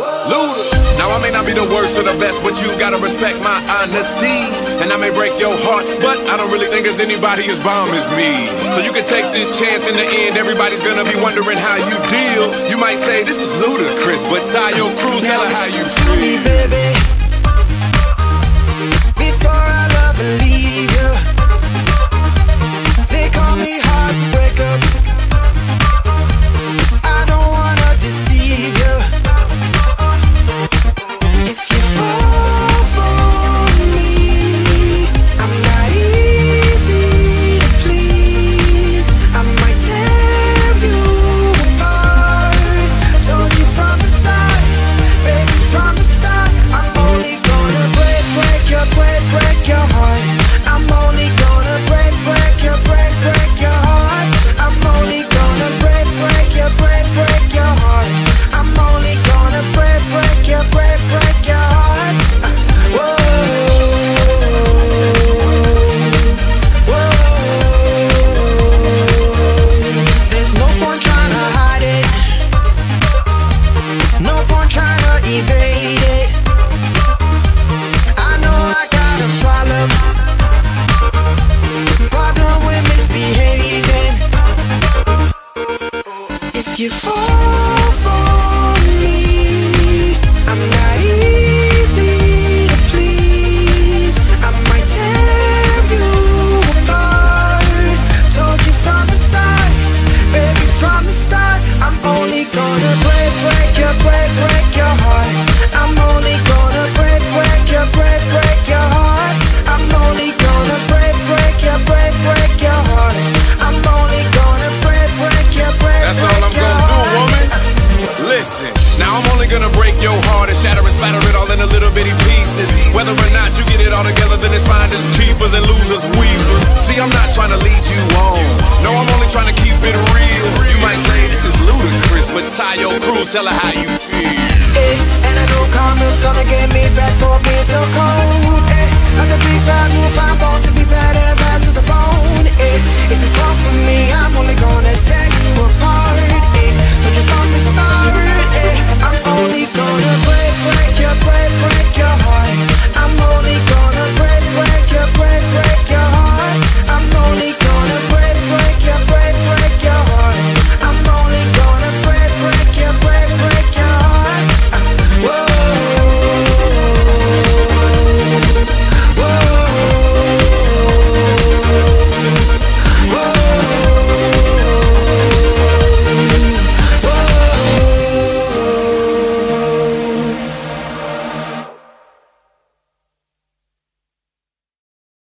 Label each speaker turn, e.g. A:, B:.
A: Luda. Now I may not be the worst or the best, but you gotta respect my honesty. And I may break your heart, but I don't really think there's anybody as bomb as me. So you can take this chance in the end, everybody's gonna be wondering how you deal. You might say this is Ludacris, but tie your crew, tell her how you
B: I know I got a problem. Problem with misbehaving. If you fall
A: all together, then it's finders, keepers, and losers, weavers. See, I'm not trying to lead you on. No, I'm only trying to keep it real. You might say this is Ludacris, but Taio Cruz, tell her how you feel.
B: Eh, and I know karma's gonna get me back for being so cold. Eh,